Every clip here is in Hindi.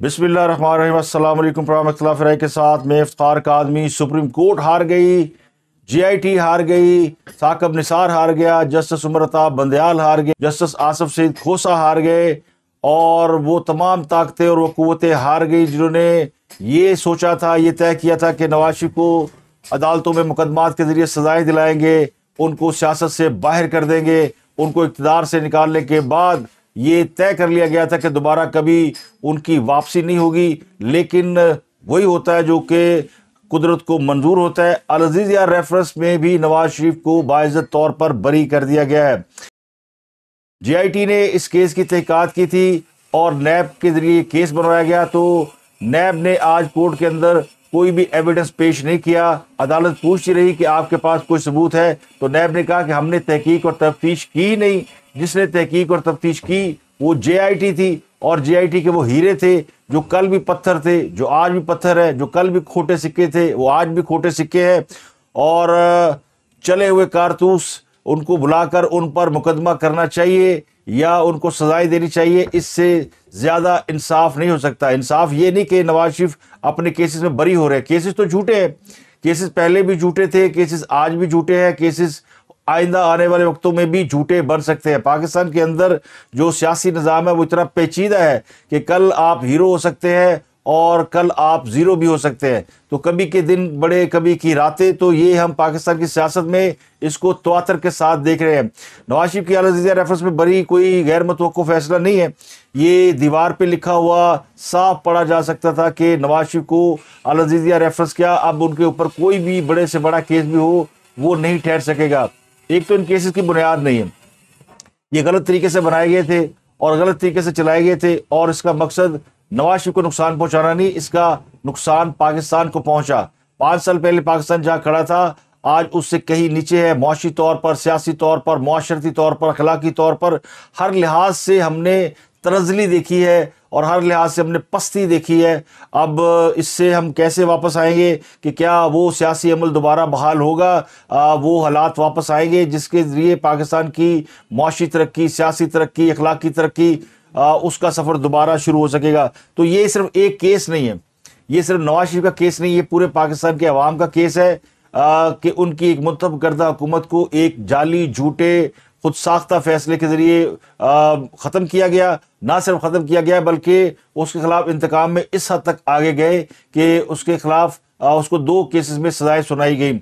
बिस्मिल्लाम राय के साथ मैं इफ्तार का आदमी सुप्रीम कोर्ट हार गई जीआईटी हार गई, साकब निसार हार गया, जस्टिस उमरता बंदयाल हार गए, जस्टिस आसफ सईद खोसा हार गए, और वो तमाम ताकतें और वो कुतें हार गई जिन्होंने ये सोचा था, ये तय किया था कि नवाज़ शरीफ को अदालतों में मुकदमात के ज़रिए सजाएँ दिलाएँगे, उनको सियासत से बाहर कर देंगे, उनको इकतदार से निकालने के बाद ये तय कर लिया गया था कि दोबारा कभी उनकी वापसी नहीं होगी, लेकिन वही होता है जो कि कुदरत को मंजूर होता है। अलजीज या रेफरेंस में भी नवाज़ शरीफ को बाइज्जत तौर पर बरी कर दिया गया है। जीआईटी ने इस केस की तहकीकात की थी और नैब के ज़रिए केस बनवाया गया तो नैब ने आज कोर्ट के अंदर कोई भी एविडेंस पेश नहीं किया। अदालत पूछती रही कि आपके पास कोई सबूत है तो नैब ने कहा कि हमने तहकीक और तफ्तीश की नहीं। जिसने तहकीक और तफ्तीश की, वो जे थी और जे के वो हीरे थे, जो कल भी पत्थर थे, जो आज भी पत्थर है, जो कल भी खोटे सिक्के थे, वो आज भी खोटे सिक्के हैं। और चले हुए कारतूस, उनको बुलाकर उन पर मुकदमा करना चाहिए या उनको सजाएँ देनी चाहिए, इससे ज़्यादा इंसाफ नहीं हो सकता। इंसाफ ये नहीं कि नवाज़ शरीफ अपने केसेस में बरी हो रहे हैं। केसेस तो झूठे हैं। केसेस पहले भी झूठे थे, केसेस आज भी झूठे हैं, केसेस आइंदा आने वाले वक्तों में भी झूठे बन सकते हैं। पाकिस्तान के अंदर जो सियासी निज़ाम है, वो इतना पेचीदा है कि कल आप हीरो हो सकते हैं और कल आप ज़ीरो भी हो सकते हैं। तो कभी के दिन बड़े, कभी की रातें तो ये हम पाकिस्तान की सियासत में इसको तोतर के साथ देख रहे हैं। नवाज़ शरीफ की अलजिया रेफरेंस में बड़ी कोई गैर मतवक़ फैसला नहीं है। ये दीवार पे लिखा हुआ साफ़ पढ़ा जा सकता था कि नवाज़ शरीफ को अलजिया रेफरेंस क्या। अब उनके ऊपर कोई भी बड़े से बड़ा केस भी हो, वो नहीं ठहर सकेगा। एक तो इन केसेस की बुनियाद नहीं है। ये गलत तरीके से बनाए गए थे और गलत तरीके से चलाए गए थे और इसका मकसद नवाज़ शरीफ को नुकसान पहुंचाना नहीं, इसका नुकसान पाकिस्तान को पहुँचा। पाँच साल पहले पाकिस्तान जहाँ खड़ा था, आज उससे कहीं नीचे है मुआशी तौर पर, सियासी तौर पर, माशरती तौर पर, अखलाकी तौर पर। हर लिहाज से हमने तरजली देखी है और हर लिहाज से हमने पस्ती देखी है। अब इससे हम कैसे वापस आएँगे कि क्या वो सियासी अमल दोबारा बहाल होगा? आ, वो हालात वापस आएँगे जिसके ज़रिए पाकिस्तान की मुआशी तरक्की सियासी तरक्की अखलाकी तरक्की उसका सफ़र दोबारा शुरू हो सकेगा। तो ये सिर्फ़ एक केस नहीं है। ये सिर्फ़ नवाज़ शरीफ का केस नहीं ये पूरे पाकिस्तान के अवाम का केस है कि उनकी एक मुंतब करदा हुकूमत को एक जाली झूठे खुद साख्ता फैसले के ज़रिए ख़त्म किया गया। ना सिर्फ़ ख़त्म किया गया बल्कि उसके ख़िलाफ़ इंतकाम में इस हद तक आगे गए कि उसके ख़िलाफ़ उसको दो केसेस में सजाएँ सुनाई गई।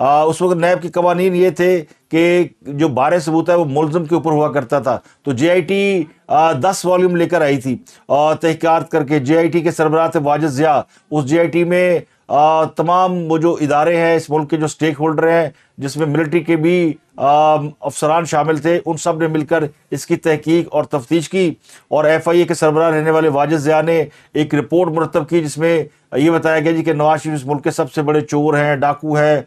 उस वक्त नैब के कवानीन ये थे कि जो बारह सबूत है वो मुलजम के ऊपर हुआ करता था। तो जे आई टी दस वॉल्यूम लेकर आई थी। और करके जे आई टी के सरबराह थे वाजिद ज़िया। उस जे आई टी में आ, तमाम वो जो इदारे हैं इस मुल्क के जो स्टेक होल्डर हैं जिसमें मिलिट्री के भी अफसरान शामिल थे। उन सबने मिलकर इसकी तहकीक और तफ्तीश की और एफ़ आई ए के सरबराह रहने वाले वाजिद ज़िया ने एक रिपोर्ट मुरतब की, जिसमें ये बताया गया जी कि नवाज़ शरीफ इस मुल्क के सबसे बड़े चोर हैं, डाकू हैं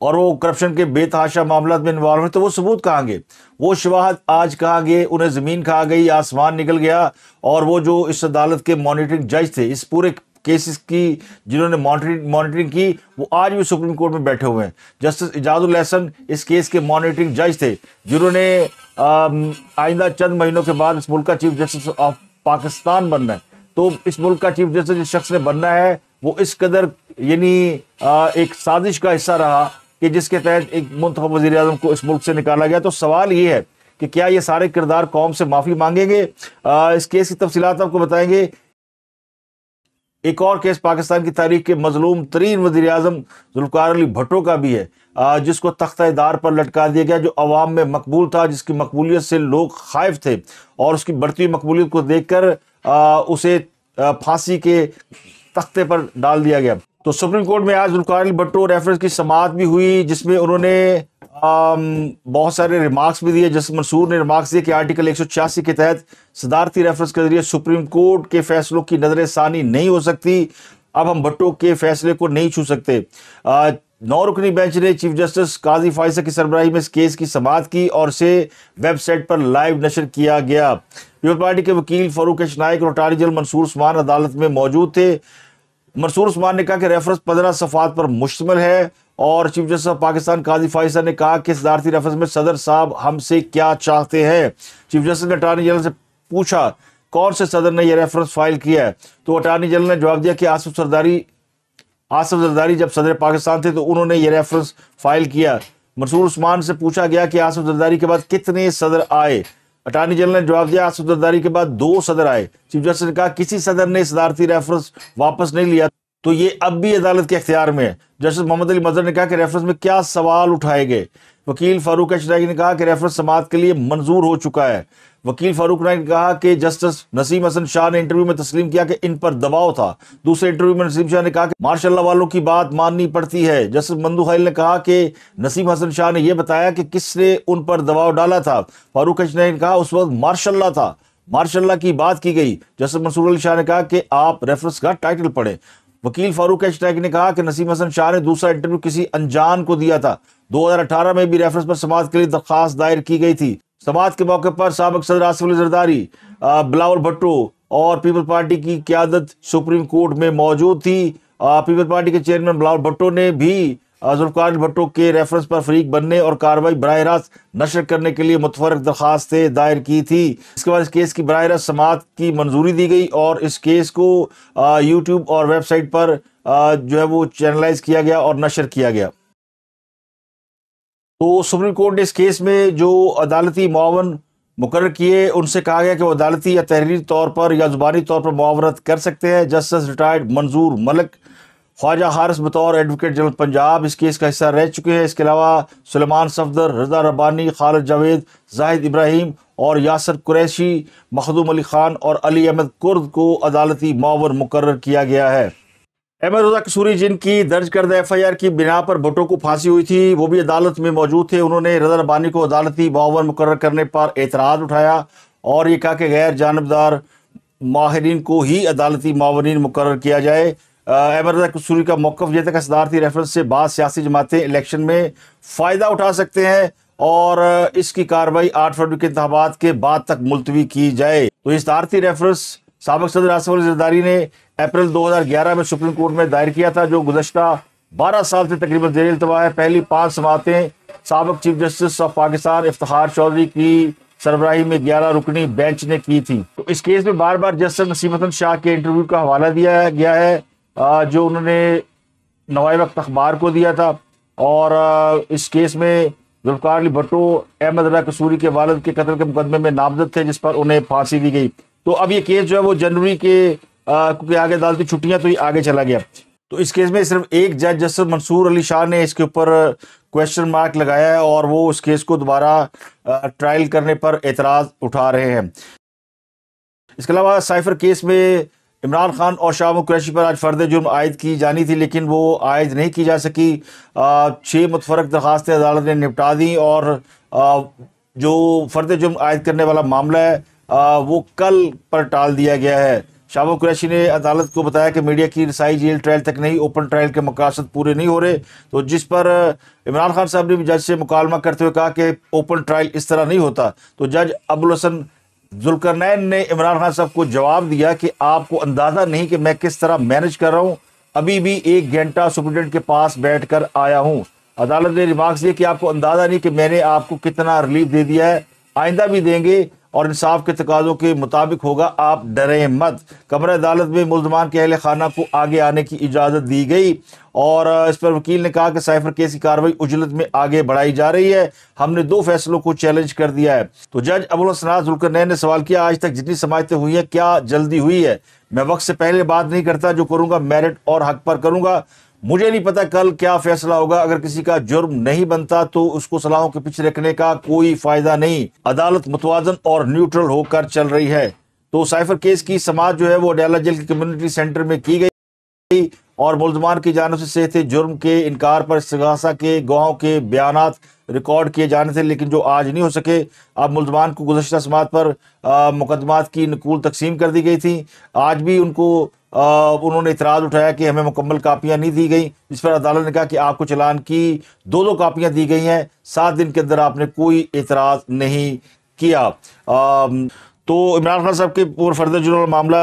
और वो करप्शन के बेतहाशा मामला में इन्वॉल्व है। तो वो सबूत कहाँ गए? वो शवाहत आज कहाँ गए? उन्हें ज़मीन खा गई? आसमान निकल गया और वो जो इस अदालत के मॉनिटरिंग जज थे, इस पूरे केसेस की जिन्होंने मॉनिटरिंग मॉनिटरिंग की वो आज भी सुप्रीम कोर्ट में बैठे हुए हैं। जस्टिस इजाजुल एहसन इस केस के मॉनिटरिंग जज थे जिन्होंने आइंदा चंद महीनों के बाद इस मुल्क का चीफ जस्टिस ऑफ़ पाकिस्तान बनना है। तो इस मुल्क का चीफ जस्टिस जिस शख्स ने बनना है वो इस कदर यानी एक साजिश का हिस्सा रहा कि जिसके तहत एक मुंतब वजी अजम को इस मुल्क से निकाला गया। तो सवाल ये है कि क्या ये सारे किरदार कौम से माफ़ी मांगेंगे? आ, इस केस की तफसीत आपको बताएँगे एक और केस पाकिस्तान की तारीख के मजलूम तरीन वजी अजम जुल्कार अली भट्टो का भी है जिसको तख्तादार पर लटका दिया गया, जो अवाम में मकबूल था, जिसकी मकबूलीत से लोग खाइफ थे, और उसकी बढ़ती हुई मकबूलियत को देख कर उसे फांसी के तख्ते पर डाल दिया गया। तो सुप्रीम कोर्ट में आज जुल्कार भट्टो रेफरेंस की समात भी हुई, जिसमें उन्होंने बहुत सारे रिमार्क्स भी दिए। जस मंसूर ने रिमार्क्स दिए कि आर्टिकल एक सौ छियासी के तहत सदारती रेफरेंस के ज़रिए सुप्रीम कोर्ट के फैसलों की नज़र षानी नहीं हो सकती। अब हम भट्टो के फैसले को नहीं छू सकते। नौ रुकनी बेंच ने चीफ जस्टिस काजी फाइसा की सरबराही में इस केस की समात की और इसे वेबसाइट पर लाइव नशर किया गया। पीपल पार्टी के वकील फरूक नायक और अटारी जनरल मंसूर उस्मान अदालत में मौजूद थे। मंसूर उस्मान ने कहा कि रेफरेंस पंद्रह सफ़ात पर मुश्तमिल है और chief justice of Pakistan Qazi फाइसर ने कहा कि सदारती रेफरेंस में सदर साहब हमसे क्या चाहते हैं। चीफ जस्टिस ने अटारनी जनरल से पूछा, कौन से सदर ने यह रेफरेंस फ़ाइल किया है? तो अटारनी जनरल ने जवाब दिया कि आसफ सरदारी, आसफ जरदारी जब सदर पाकिस्तान थे तो उन्होंने ये रेफरेंस फ़ाइल किया। मंसूर उस्मान से पूछा गया कि आसफ जरदारी के बाद कितने सदर आए? अटारनी जनरल ने जवाब दिया जरदारी के बाद दो सदर आए। चीफ जस्टिस ने कहा, किसी सदर ने सदारती रेफरेंस वापस नहीं लिया तो ये अब भी अदालत के अख्तियार में है। जस्टिस मोहम्मद अली मजर ने कहा कि रेफरेंस में क्या सवाल उठाए गए? वकील फारूक अशरागी ने कहा कि रेफरेंस समात के लिए मंजूर हो चुका है। वकील फारूक नाइक ने कहा कि जस्टिस नसीम हसन शाह ने इंटरव्यू में तस्लीम किया कि इन पर दबाव था। दूसरे इंटरव्यू में नसीम शाह ने कहा कि मार्शल्ला वालों की बात माननी पड़ती है। जस्टिस मंदू खैल ने कहा कि नसीम हसन शाह ने यह बताया कि किसने उन पर दबाव डाला था। फारूक अशनाई ने कहा, उस वक्त मार्शल्ला था। मार्शल्ला की बात की गई। जस्टिस मंसूर अली शाह ने कहा कि आप रेफरेंस का टाइटल पढ़े। वकील फारूक एशटैक ने कहा कि नसीम हसन शाह ने दूसरा इंटरव्यू किसी अनजान को दिया था। 2018 में भी रेफरेंस पर समाज के लिए दरखास्त दायर की गई थी। समाज के मौके पर सबक सदर आसिफ जरदारी बिलावल भट्टो और पीपल पार्टी की क्यादत सुप्रीम कोर्ट में मौजूद थी। पीपल पार्टी के चेयरमैन बिलावल भट्टो ने भी जुल्फकार भट्टो के रेफरेंस पर फरीक बनने और कार्रवाई बरह रास्त नशर करने के लिए मुतफरक दरखास्तें दायर की थी। इसके बाद इस केस की बरह रास्त समात की मंजूरी दी गई और इस केस को यूट्यूब और वेबसाइट पर जो है वो चैनलाइज किया गया और नशर किया गया। तो सुप्रीम कोर्ट ने इस केस में जो अदालती मुआवन मुकर किए, उनसे कहा गया कि वो अदालती या तहरीरी तौर पर या जुबानी तौर पर मुआवरत कर सकते हैं। जस्टिस रिटायर्ड मंजूर मलक, ख्वाजा हारस बतौर एडवोकेट जनरल पंजाब इस केस का हिस्सा रह चुके हैं। इसके अलावा सुलेमान सफदर, रजा रबानी खालिद जावेद, जाहिद इब्राहिम और यासर कुरैशी, मखदूम अली खान और अली अहमद कुर्द को अदालती मावर मुकर किया गया है। अहमद रजा कसूरी, जिनकी दर्ज करदा एफ़ आई आर की बिना पर भुट्टो को फांसी हुई थी, वो भी अदालत में मौजूद थे। उन्होंने रजा रबानी को अदालती मावर मुकर करने पर एतराज़ उठाया और ये कहा कि गैर जानबदार माहरीन को ही अदालती मावरीन मुकर किया जाए। अहमद रजा कसूरी का मौकफ यह तक सदारती रेफरेंस से बाद सियासी जमातें इलेक्शन में फ़ायदा उठा सकते हैं और इसकी कार्रवाई आठ फरवरी के इंतबात के बाद तक मुलतवी की जाए। तो इस सदारती रेफरेंस सबक सदर आसफ जरदारी ने अप्रैल 2011 में सुप्रीम कोर्ट में दायर किया था, जो गुजशत बारह साल से तकरीबन जेर अल्तवा है। पहली पाँच समातें सबक chief justice of Pakistan Iftikhar Chaudhry की सरबराही में ग्यारह रुकनी बेंच ने की थी। तो इस केस में बार बार जस्टिस नसीमतन शाह के इंटरव्यू का हवाला दिया गया है जो उन्होंने वक्त अखबार को दिया था। और इस केस में जुल्फ़ार अली भट्टो, अहमद रजा कसूरी के वालद के कत्ल के मुकदमे में नामजद थे, जिस पर उन्हें फांसी दी गई। तो अब ये केस जो है वो जनवरी के क्योंकि आगे अदालती छुट्टियाँ तो ये आगे चला गया। तो इस केस में सिर्फ़ एक जज जस्टिस मंसूर अली शाह ने इसके ऊपर क्वेश्चन मार्क लगाया है और वो उस केस को दोबारा ट्रायल करने पर एतराज़ उठा रहे हैं। इसके अलावा साइफर केस में इमरान खान और शाह कुरैशी पर आज फ़र्द जुर्म आयद की जानी थी लेकिन वो आयद नहीं की जा सकी। छः मुतफरक दरखास्तें अदालत ने निपटा दी और आ, जो फ़र्द जुर्म आयद करने वाला मामला है आ, वो कल पर टाल दिया गया है। शाह कुरैशी ने अदालत को बताया कि मीडिया की रसाई जेल ट्रायल तक नहीं ओपन ट्रायल के मकासद पूरे नहीं हो रहे। तो जिस पर इमरान खान साहब ने भी जज से मुकालमा करते हुए कहा कि ओपन ट्रायल इस तरह नहीं होता। तो जज अबुल हसन जुल्करनैन ने इमरान खान साहब को जवाब दिया कि आपको अंदाज़ा नहीं कि मैं किस तरह मैनेज कर रहा हूँ। अभी भी एक घंटा सुप्रिटेंडेंट के पास बैठ कर आया हूँ। अदालत ने रिमार्क्स दिए कि आपको अंदाज़ा नहीं कि मैंने आपको कितना रिलीफ दे दिया है। आइंदा भी देंगे और इंसाफ के तकाजों के मुताबिक होगा। आप डरें मत। कमर अदालत में मुलजमान के अहल खाना को आगे आने की इजाज़त दी गई और इस पर वकील ने कहा कि साइफर केस की कार्रवाई उजलत में आगे बढ़ाई जा रही है। हमने दो फैसलों को चैलेंज कर दिया है। तो जज अबुल जुलकर ने सवाल किया, आज तक जितनी समायतें हुई हैं, क्या जल्दी हुई है? मैं वक्त से पहले बात नहीं करता, जो करूँगा, मेरिट और हक पर करूँगा। मुझे नहीं पता कल क्या फैसला होगा। अगर किसी का जुर्म नहीं बनता तो उसको सलाहों के पीछे रखने का कोई फ़ायदा नहीं। अदालत मुतवाजन और न्यूट्रल होकर चल रही है। तो साइफर केस की समाज जो है, वो अडयाला जेल के कम्युनिटी सेंटर में की गई और मुलजमान की जानब से जुर्म के इनकार पर सगासा के गवाहों के बयान रिकॉर्ड किए जाने थे लेकिन जो आज नहीं हो सके अब मुलजमान को गुजशत समात पर मुकदमात की नकूल तकसीम कर दी गई थी। आज भी उनको आ, उन्होंने इतराज़ उठाया कि हमें मुकम्मल कापियाँ नहीं दी गई जिस पर अदालत ने कहा कि आपको चलान की दो दो कापियाँ दी गई हैं सात दिन के अंदर आपने कोई एतराज़ नहीं किया। आ, तो इमरान खान साहब के पूर्व फर्दर जुर्म मामला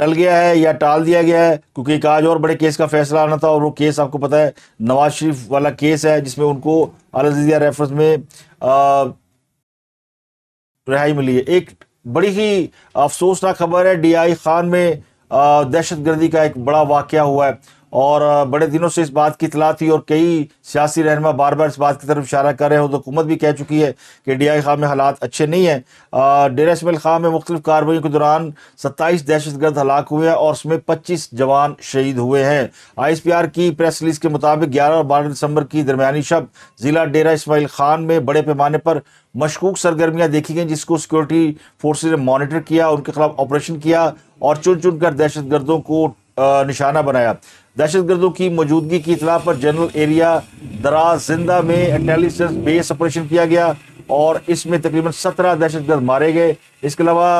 टल गया है या टाल दिया गया है? क्योंकि एक आज और बड़े केस का फैसला आना था और वो केस आपको पता है, नवाज़ शरीफ वाला केस है, जिसमें उनको अलजिया रेफरेंस में रिहाई मिली है। एक बड़ी ही अफसोसनाक खबर है डी आई खान में दहशत गर्दी का एक बड़ा वाक़ हुआ है। और बड़े दिनों से इस बात की इतला थी और कई सियासी रहनमा बार बार इस बात की तरफ़ इशारा कर रहे हैं। तो हुकूमत भी कह चुकी है कि डी आई खां में हालात अच्छे नहीं हैं। डेरा इसमेल खां में मुख्तलिफ़ कार्रवाई के दौरान सत्ताईस दहशत गर्द हलाक हुए हैं और उसमें पच्चीस जवान शहीद हुए हैं। आई एस पी आर की प्रेस रिलीज़ के मुताबिक ग्यारह और बारह दिसंबर की दरमियानी शब जिला डेरा इसमाइल खान में बड़े पैमाने पर मशकूक सरगर्मियाँ देखी गई, जिसको सिक्योरिटी फोर्सेज ने मॉनिटर किया, उनके खिलाफ ऑपरेशन किया और चुन चुन कर दहशत गर्दों को निशाना बनाया। दहशत गर्दों की मौजूदगी की इतला पर जनरल एरिया दराज ज़िंदा में इंटेलिजेंस बेस ऑपरेशन किया गया और इसमें तकरीबन सत्रह दहशत गर्द मारे गए। इसके अलावा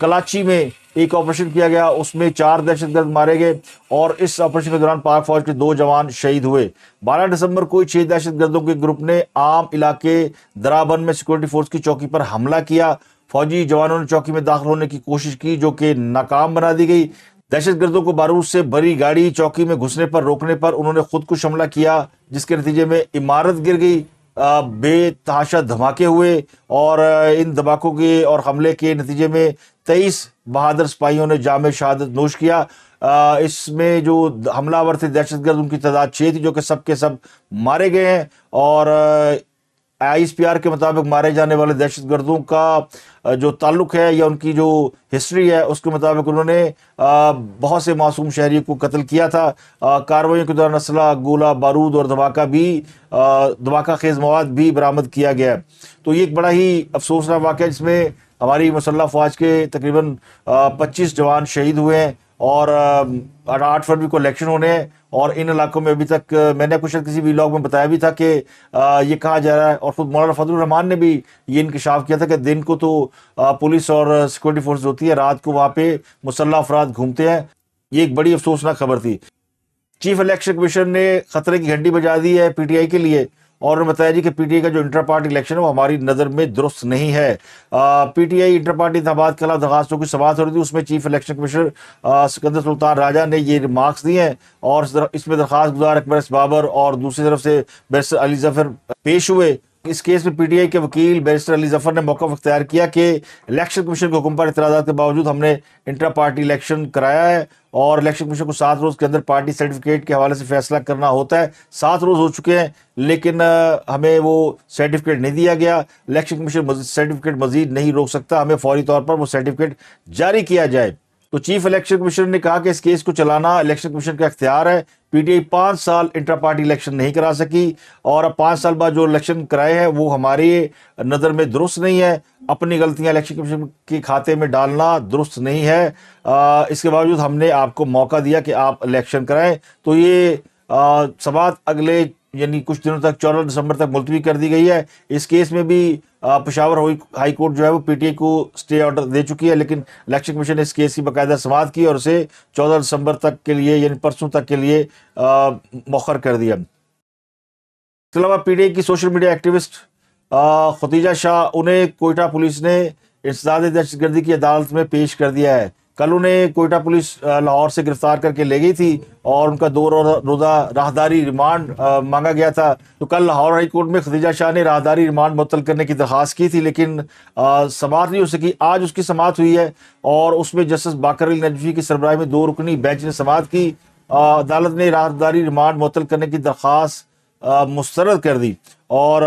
कराची में एक ऑपरेशन किया गया, उसमें चार दहशत गर्द मारे गए और इस ऑपरेशन के दौरान पाक फौज के दो जवान शहीद हुए। 12 दिसंबर को छह दहशत गर्दों के ग्रुप ने आम इलाके दराबन में सिक्योरिटी फोर्स की चौकी पर हमला किया। फौजी जवानों ने चौकी में दाखिल होने की कोशिश की, जो कि नाकाम बना दी गई। दहशत गर्दों को बारूद से भरी गाड़ी चौकी में घुसने पर, रोकने पर उन्होंने खुद कुछ हमला किया, जिसके नतीजे में इमारत गिर गई। बेतहाशा धमाके हुए और इन धमाकों के और हमले के नतीजे में तेईस बहादुर सिपाहियों ने जाम शहादत नोश किया। इसमें जो हमलावर थे दहशतगर्द, उनकी तादाद छः थी, जो कि सब के सब मारे गए हैं और आईएसपीआर के मुताबिक मारे जाने वाले दहशत गर्दों का जो ताल्लुक है या उनकी जो हिस्ट्री है, उसके मुताबिक उन्होंने बहुत से मासूम शहरी को कत्ल किया था। कार्रवाई के दौरान असला गोला बारूद और धमाका भी धमाका खेज मवाद भी बरामद किया गया तो ये एक बड़ा ही अफसोसनाक वाक़ जिसमें हमारी मुसल्ह फौज के तकरीबन पच्चीस जवान शहीद हुए हैं और आठ फरवरी को इलेक्शन होने हैं। और इन इलाकों में अभी तक मैंने कुछ किसी भी लॉग में बताया भी था कि ये कहा जा रहा है और खुद मौलाना फजल रहमान ने भी ये इंकशाफ किया था कि दिन को तो पुलिस और सिक्योरिटी फोर्स होती है, रात को वहाँ पे मुसल्ला अफराद घूमते हैं। ये एक बड़ी अफसोसनाक खबर थी। चीफ इलेक्शन कमीशन ने खतरे की घंटी बजा दी है पीटीआई के लिए। और बताया जी कि पीटीआई का जो इंटर पार्टी इलेक्शन है, वो हमारी नज़र में दुरुस्त नहीं है। पीटीआई इंटर पार्टी इंतबात के खिलाफ दरखास्तों की समात हो रही थी, उसमें chief election commissioner Sikandar Sultan Raja ने ये रिमार्क्स दिए हैं और इसमें दरखास्त गुजार अकबर बाबर और दूसरी तरफ़ से बैरिस्टर अली ज़फ़र पेश हुए। इस केस में पीटीआई के वकील बैरिस्टर अली ज़फ़र ने मौका अख्तियार किया कि इलेक्शन कमीशन के हुक्म पर इतराज़ा के बावजूद हमने इंटर पार्टी इलेक्शन कराया है और इलेक्शन कमीशन को सात रोज़ के अंदर पार्टी सर्टिफिकेट के हवाले से फैसला करना होता है। सात रोज़ हो चुके हैं, लेकिन हमें वो सर्टिफिकेट नहीं दिया गया। इलेक्शन कमीशन सर्टिफिकेट मजीद नहीं रोक सकता। हमें फौरी तौर पर वो सर्टिफिकेट जारी किया जाए। तो चीफ इलेक्शन कमीशन ने कहा कि इस केस को चलाना इलेक्शन कमीशन का अख्तियार है। पीटीआई पाँच साल इंटर पार्टी इलेक्शन नहीं करा सकी और अब पाँच साल बाद जो इलेक्शन कराए हैं वो हमारी नज़र में दुरुस्त नहीं है। अपनी गलतियाँ इलेक्शन कमीशन के खाते में डालना दुरुस्त नहीं है। आ, इसके बावजूद हमने आपको मौका दिया कि आप इलेक्शन कराएँ। तो ये सवाल अगले यानी कुछ दिनों तक, चौदह दिसंबर तक मुलतवी कर दी गई है। इस केस में भी पेशावर हाई कोर्ट जो है वो पीटीए को स्टे ऑर्डर दे चुकी है, लेकिन इलेक्शन कमीशन ने इस केस की बाकायदा समाप्त की और उसे चौदह दिसंबर तक के लिए, यानी परसों तक के लिए मौखर कर दिया। इसके अलावा P T social media activist Khadija Shah, उन्हें कोयटा पुलिस ने इंसदाद दहशतगर्दी की अदालत में पेश कर दिया है। कल उन्हें कोयटा पुलिस लाहौर से गिरफ़्तार करके ले गई थी और उनका दो रोज़ा राहदारी रिमांड मांगा गया था। तो कल लाहौर हाई कोर्ट में खदीजा शाह ने राहदारी रिमांड मुतल करने की दरख्वास्त की थी, लेकिन समात नहीं हो सकी। आज उसकी समात हुई है और उसमें जस्टिस बाकर नजफी की सरबराही में दो रुकनी बेंच ने समात की। अदालत ने राहदारी रिमांड मुतल करने की दरख्वास्त मुस्तरद कर दी और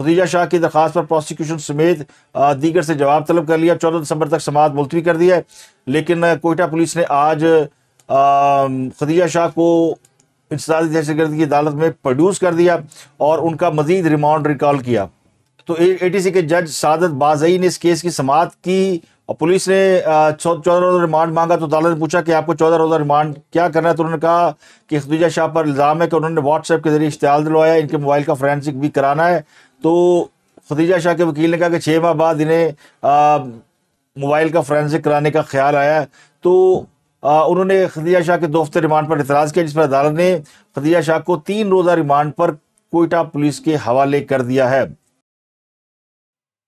खदीजा शाह की दरखास्त पर प्रोसिक्यूशन समेत दीगर से जवाब तलब कर लिया। चौदह दिसंबर तक समात मुलतवी कर दिया है। लेकिन कोयटा पुलिस ने आज खदीजा शाह को इंसदादी दहशतगर्दी की अदालत में प्रोड्यूस कर दिया और उनका मजीद रिमांड रिकॉल किया। तो ए टी सी के जज सादत बाजई ने इस केस की समात की और पुलिस ने चौदह रोज़ा रिमांड मांगा तो अदालत ने पूछा कि आपको चौदह रोज़ा रिमांड क्या करना है? तो उन्होंने कहा कि खदीजा शाह पर इल्ज़ाम है कि उन्होंने व्हाट्सएप के ज़रिए इश्तेहाल दिलवाया इनके मोबाइल का फोरेंसिक भी कराना है। तो खदीजा शाह के वकील ने कहा कि छः माह बाद इन्हें मोबाइल का फ्रेंसिक कराने का ख्याल आया। तो आ, उन्होंने खदीजा शाह के दो हफ़्ते रिमांड पर इतराज़ किया जिस पर अदालत ने खदीजा शाह को तीन रोज़ा रिमांड पर कोयटा पुलिस के हवाले कर दिया है।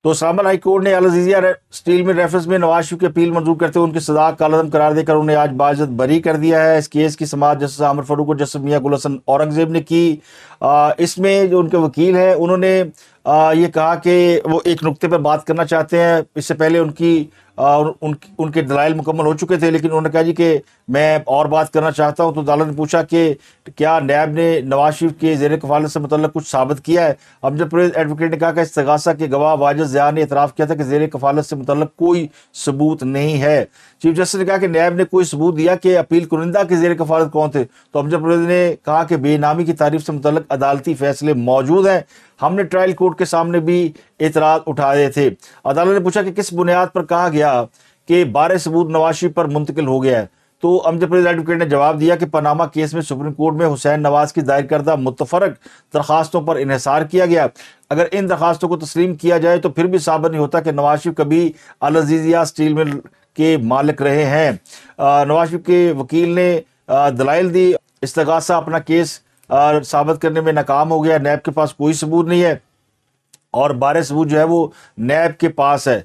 तो इस्लामाबाद हाई कोर्ट ने अलजीजिया स्टील में रेफरेंस में नवाज़ शरीफ की अपील मंजूर करते हुए उनकी सजा कालदम करार देकर उन्हें आज बाजत बरी कर दिया है। इस केस की समाज जस्टिस आमर फरूक और जस्टिस मियाँ गुलसन औरंगज़ेब ने की। इसमें जो उनके वकील हैं, उन्होंने ये कहा कि वो एक नुकते पर बात करना चाहते हैं। इससे पहले उनकी उन, उनके दलाइल मुकम्मल हो चुके थे लेकिन उन्होंने कहा जी कि मैं और बात करना चाहता हूँ तो अदालत ने पूछा कि क्या नैब ने नवाज़ शरीफ के जेर कफालत से मतलब कुछ साबित किया है? अमजद परवेज एडवोकेट ने कहा कि इस्तगासा के गवाह वाजिद जया ने इतराफ़ किया था कि जेर कफालत से मतलब कोई सबूत नहीं है। चीफ जस्टिस ने कहा कि नैब ने कोई सबूत दिया कि अपील कुनिंदा के जेर कफालत कौन थे? तो अमजद परवेज ने कहा कि बेनामी की तारीफ़ से मुतल अदालती फैसले मौजूद हैं। हमने ट्रायल कोर्ट के सामने भी एतराज़ उठाए थे। अदालत ने पूछा कि किस बुनियाद पर कहा गया कि बारह सबूत नवाज़ पर मुंतकिल हो गया है। तो अमजद प्रदेश एडवोकेट ने जवाब दिया कि पनामा केस में सुप्रीम कोर्ट में हुसैन नवाज़ की दायर करदा मुतफरक दरखास्तों पर इहिसार किया गया। अगर इन दरखास्तों को तस्लीम किया जाए तो फिर भी साबित नहीं होता कि नवाज़ शरीफ कभी अलजीजिया स्टील मिल के मालिक रहे हैं। नवाज़ शरीफ के वकील ने दलाइल दी इस्तगासा अपना केस साबित करने में नाकाम हो गया। नैब के पास कोई सबूत नहीं है और बारह सबूत जो है वो नैब के पास है।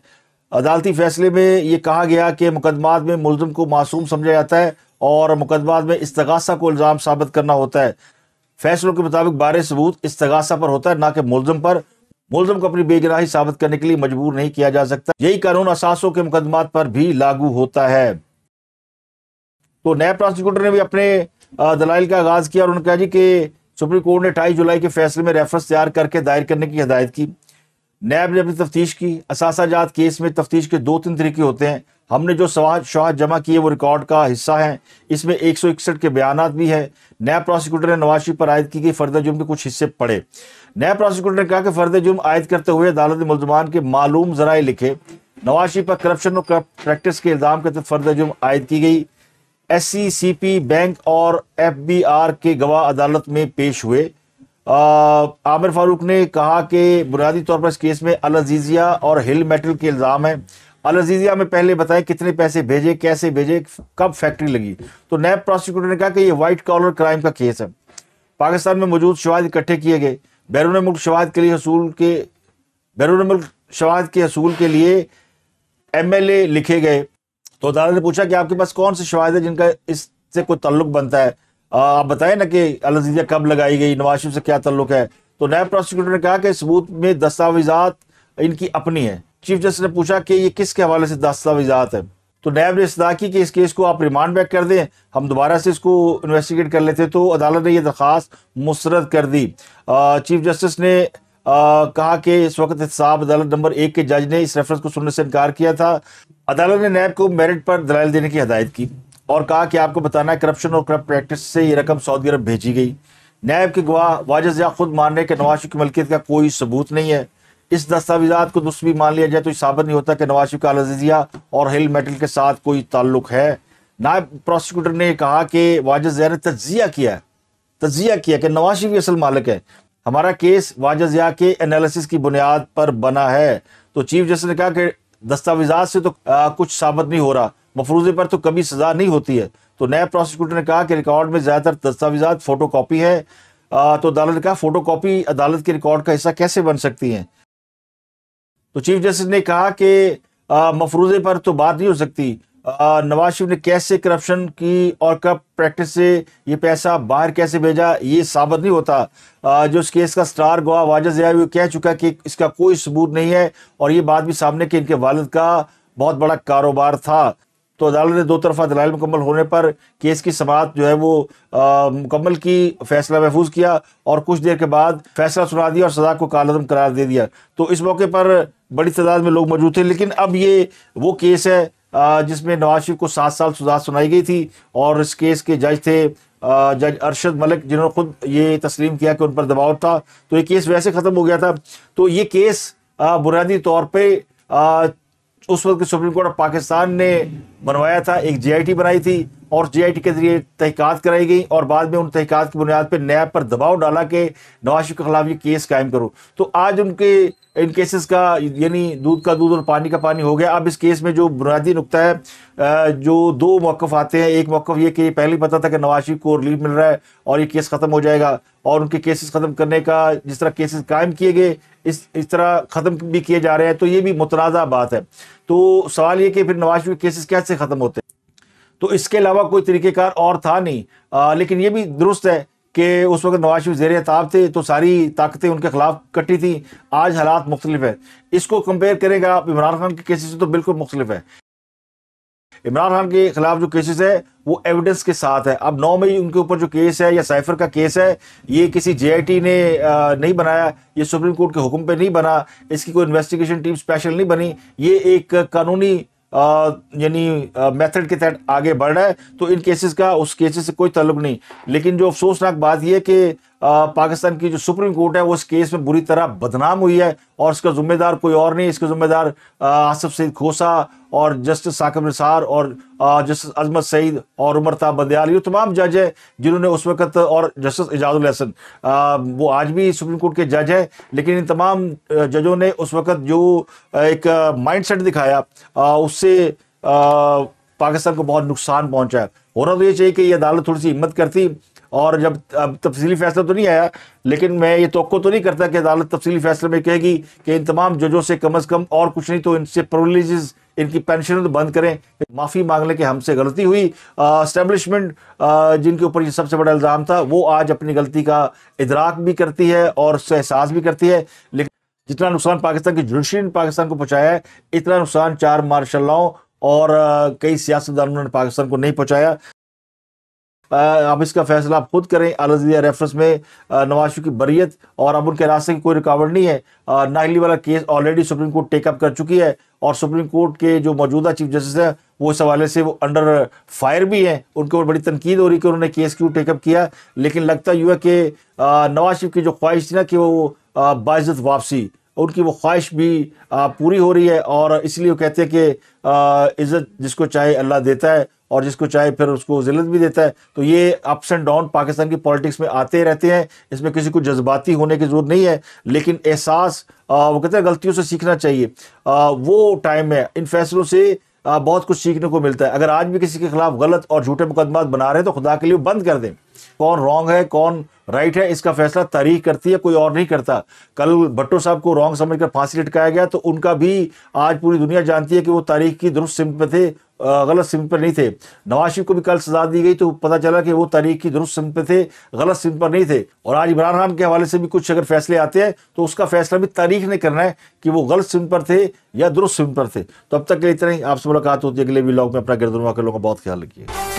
अदालती फैसले में ये कहा गया कि मुकदमात में मुलजम को मासूम समझा जाता है और मुकदमात में इस्तगासा को इल्ज़ाम साबित करना होता है। फैसलों के मुताबिक बारह सबूत इस्तगासा पर होता है, ना कि मुलजम पर। मुलजम को अपनी बेगनाही साबित करने के लिए मजबूर नहीं किया जा सकता। यही कानून असासों के मुकदमात पर भी लागू होता है। तो नए प्रोसिक्यूटर ने भी अपने दलाइल का आगाज़ किया और उन्होंने कहा जी कि सुप्रीम कोर्ट ने अठाईस जुलाई के फैसले में रेफरेंस तैयार करके, दायर करने की हिदायत की। नैब ने अपनी तफ्तीश की। असाजात केस में तफ्तीश के दो तीन तरीके होते हैं। हमने जो सवाल शवाहद जमा किए वो रिकॉर्ड का हिस्सा है। इसमें एक सौ इकसठ के बयान भी है। नया प्रोसिक्यूटर ने नवाज़ शरीफ पर आयद की गई फर्द जुर्म के कुछ हिस्से पढ़े नया प्रोसिक्यूटर ने कहा कि फर्द जुर्म आयद करते हुए अदालत मुलजमान के मालूम जराए लिखे। नवाज़ शरीफ पर करप्शन और प्रैक्टिस के इल्ज़ाम के तहत फर्द जुर्म आयद की गई। एस सी पी बैंक और एफ़ बी आर के गवाह अदालत में पेश हुए। आमिर फारूक ने कहा कि बुनियादी तौर पर इस केस में अलजीजिया और हिल मेटल के इल्ज़ाम है। अलजीजिया में पहले बताएँ कितने पैसे भेजे, कैसे भेजे, कब फैक्ट्री लगी। तो नैब प्रोसिक्यूटर ने कहा कि ये वाइट कॉलर क्राइम का केस है। पाकिस्तान में मौजूद शवाद इकट्ठे किए गए। बैरून मुल्क शवाद के लिए हसूल के, बैरून मुल्क शवाद के हसूल के लिए एम एल ए लिखे गए। तो अदालत ने पूछा कि आपके पास कौन से शवाद है जिनका इससे कोई तल्लुक बनता है? आप बताएँ ना कि अलजीजिया कब लगाई गई नवाज़ से क्या तल्लुक है? तो नैब प्रोसिक्यूटर ने कहा कि सबूत में दस्तावेजात इनकी अपनी है। चीफ जस्टिस ने पूछा कि ये किसके हवाले से दस्तावेजात है? तो नैब ने इस्तः की कि इस केस को आप रिमांड बैक कर दें। हम दोबारा से इसको इन्वेस्टिगेट कर लेते तो अदालत ने यह दरख्वास्त मुस्रद कर दी। चीफ जस्टिस ने आ, कहा कि इस वक्त एहतसाब अदालत नंबर एक के जज ने इस रेफरेंस को सुनने से इनकार किया था। अदालत ने नैब को मेरिट पर दलाल देने की हदायत की और कहा कि आपको बताना है करप्शन और करप्ट प्रैक्टिस से ये रकम सऊदी अरब भेजी गई। नैब के गवाह वाजिया खुद मान रहे कि नवाज़ की मलकियत का कोई सबूत नहीं है। इस दस्तावेजात को दुस्त मान लिया जाए तो साबित नहीं होता कि नवाज़ का अलजिया और हिल मेटल के साथ कोई ताल्लुक है। नायब प्रोसिक्यूटर ने कहा कि वाजिया ने तजिया किया तजिया किया कि नवाज़ शरीफ असल मालिक है। हमारा केस वाजिया के एनालिसिस की बुनियाद पर बना है। तो चीफ जस्टिस ने कहा कि दस्तावेजात से तो आ, कुछ साबित नहीं हो रहा। मफरूजे पर तो कभी सजा नहीं होती है। तो नए प्रोसिक्यूटर ने कहा कि रिकॉर्ड में ज़्यादातर दस्तावेजात फ़ोटो कॉपी है। आ, तो अदालत ने कहा फ़ोटो कॉपी अदालत के रिकॉर्ड का हिस्सा कैसे बन सकती है? तो चीफ जस्टिस ने कहा कि मफरूजे पर तो बात नहीं हो सकती। नवाज़ शरीफ ने कैसे करप्शन की और कब प्रैक्टिस से ये पैसा बाहर कैसे भेजा ये साबित नहीं होता। आ, जो इस केस का स्टार गवाह वाजा जया वो कह चुका कि इसका कोई सबूत नहीं है और ये बात भी सामने कि इनके वालद का बहुत बड़ा कारोबार था। तो अदालत ने दो तरफा दलाल मुकम्मल होने पर केस की समात जो है वो मुकम्मल की फैसला महफूज किया और कुछ देर के बाद फैसला सुना दिया और सजा को कालदम करार दे दिया। तो इस मौके पर बड़ी तादाद में लोग मौजूद थे लेकिन अब ये वो केस है जिसमें नवाज़ शरीफ को सात साल सजा सुनाई गई थी और इस केस के जज थे जज अरशद मलिक, जिन्होंने खुद ये तस्लीम किया कि उन पर दबाव था। तो ये केस वैसे ख़त्म हो गया था। तो ये केस बुनियादी तौर पर उस वक्त सुप्रीम कोर्ट ऑफ़ पाकिस्तान ने बनवाया था। एक जे बनाई थी और जे के ज़रिए तहकीकत कराई गई और बाद में उन तहकीकत की बुनियाद पर नैब पर दबाव डाला कि नवाज़ शरीफ के खिलाफ ये केस कायम करो। तो आज उनके इन केसेस का यानी दूध का दूध और पानी का पानी हो गया। अब इस केस में जो बुनियादी नुकता है जो दो मौकफ आते हैं एक मौकफ ये कि पहले पता था कि नवाज़ शरीफ को रिलीफ मिल रहा है और ये केस ख़त्म हो जाएगा और उनके केसेस ख़त्म करने का जिस तरह केसेस कायम किए गए इस इस तरह ख़त्म भी किए जा रहे हैं तो ये भी मुतनाज़ा बात है। तो सवाल ये कि फिर नवाज़ शरीफ केसेस कैसे ख़त्म होते हैं? तो इसके अलावा कोई तरीक़ेकार और था नहीं। आ, लेकिन ये भी दुरुस्त है कि उस वक्त नवाज़ शरीफ जेर ताब थे तो सारी ताकतें उनके खिलाफ कटी थी। आज हालात मुख्तलिफ़ है। इसको कंपेयर करेगा इमरान खान के केसेस से तो बिल्कुल मुख्तलिफ़ है। इमरान खान के खिलाफ जो केसेस है, वो एविडेंस के साथ है। अब नौ मई उनके ऊपर जो केस है, या साइफर का केस है, ये किसी जेआईटी ने नहीं बनाया। ये सुप्रीम कोर्ट के हुक्म पे नहीं बना। इसकी कोई इन्वेस्टिगेशन टीम स्पेशल नहीं बनी। ये एक कानूनी यानी मेथड के तहत आगे बढ़ रहा है तो इन केसेस का, उस केसेस से कोई ताल्लुक नहीं। लेकिन जो अफसोसनाक बात यह कि पाकिस्तान की जो सुप्रीम कोर्ट है, वो इस केस में बुरी तरह बदनाम हुई है और इसका जिम्मेदार कोई और नहीं, इसका जिम्मेदार आसफ सईद खोसा और जस्टिस साकिब निसार और जस्टिस अजमत सईद और उमर ताब बंदयाल, ये तमाम जज हैं जिन्होंने उस वक्त और जस्टिस एजाजुल हसन वो आज भी सुप्रीम कोर्ट के जज हैं, लेकिन इन तमाम जजों ने उस वक्त जो एक माइंड सेट दिखाया उससे पाकिस्तान को बहुत नुकसान पहुँचा। है होना तो ये चाहिए कि ये अदालत थोड़ी सी हिम्मत करती और जब, अब तफसीली फैसला तो नहीं आया, लेकिन मैं ये तो नहीं करता कि अदालत तफसीली फैसले में कहेगी कि इन तमाम जजों से कम अज़ कम और कुछ नहीं तो इनसे प्रोविलेज इनकी पेंशन तो बंद करें। माफ़ी मांग लें कि हमसे गलती हुई। इस्टेब्लिशमेंट जिनके ऊपर ये सबसे बड़ा इल्ज़ाम था, वो आज अपनी गलती का इदराक भी करती है और उससे एहसास भी करती है। लेकिन जितना नुकसान पाकिस्तान की जुडिशरी ने पाकिस्तान को पहुँचाया है, इतना नुकसान चार मार्शल और कई सियासतदानों ने पाकिस्तान को नहीं पहुँचाया। अब इसका फैसला आप खुद करें। अलजिया रेफरेंस में नवाज़ शरीफ की बरीत और अब उनके रास्ते की कोई रुकावट नहीं है। नाहली वाला case already supreme court take up कर चुकी है और सुप्रीम कोर्ट के जो मौजूदा चीफ जस्टिस हैं, वो इस हवाले से वो अंडर फायर भी हैं। उनके ऊपर बड़ी तनकीद हो रही कि उन्होंने केस क्यों टेकअप किया। लेकिन लगता यू है कि नवाज़ शरीफ की जो ख्वाहिश थी ना कि वो बाइज्जत वापसी, उनकी वो ख्वाहिश भी पूरी हो रही है और इसलिए वो कहते हैं कि इज़्ज़त जिसको चाहे अल्लाह देता है। और जिसको चाहे फिर उसको जिलत भी देता है। तो ये अप्स एंड डाउन पाकिस्तान की पॉलिटिक्स में आते रहते हैं। इसमें किसी को जज्बाती होने की ज़रूरत नहीं है लेकिन एहसास वो कहते हैं गलतियों से सीखना चाहिए। आ, वो टाइम है। इन फैसलों से आ, बहुत कुछ सीखने को मिलता है। अगर आज भी किसी के खिलाफ गलत और झूठे मुकदमा बना रहे हैं तो खुदा के लिए बंद कर दें। कौन रॉन्ग है, कौन राइट है, इसका फैसला तारीख करती है, कोई और नहीं करता। कल भट्टो साहब को रॉन्ग समझकर फांसी लटकाया गया तो उनका भी आज पूरी दुनिया जानती है कि वो तारीख की दुरुस्त सिम पर थे गलत सिम पर नहीं थे। नवाज़ शरीफ को भी कल सजा दी गई तो पता चला कि वो तारीख की दुरुस्त सिम पर थे, गलत सिम पर नहीं थे। और आज इमरान खान के हवाले से भी कुछ अगर फैसले आते हैं तो उसका फैसला भी तारीख ने करना है कि वो गलत सिम पर थे या दुरुस्त सिम पर थे। तो अब तक के इतना ही, आपसे मुलाकात होती है अगले भी लोग में। अपना गिरदुरमा के लोगों का बहुत ख्याल रखिए।